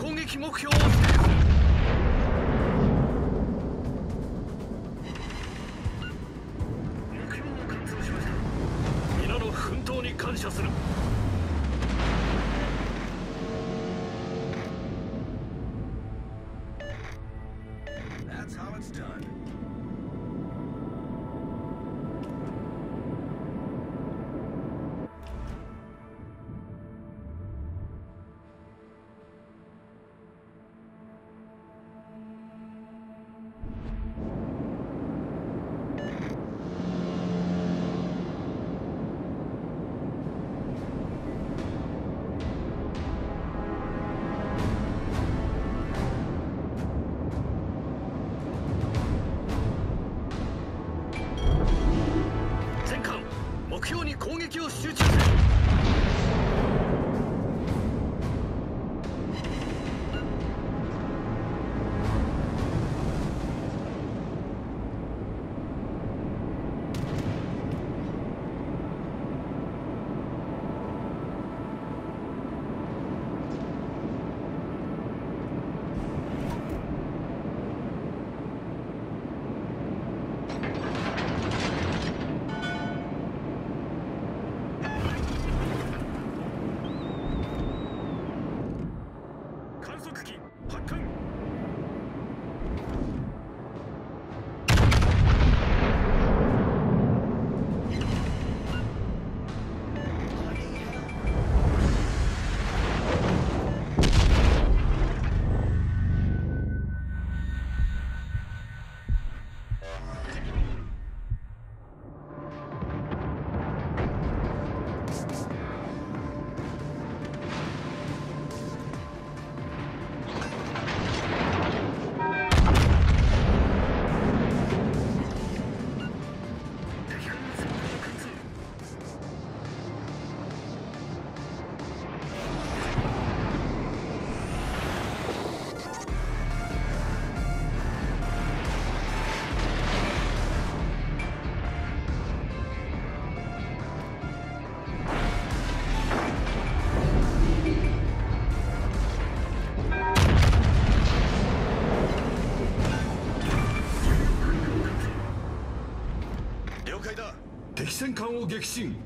攻撃目標を指定す。る目標を貫通しました。皆の奮闘に感謝する。That's how it's done. 標に攻撃を集中する。観測機了解だ。敵戦艦を撃沈。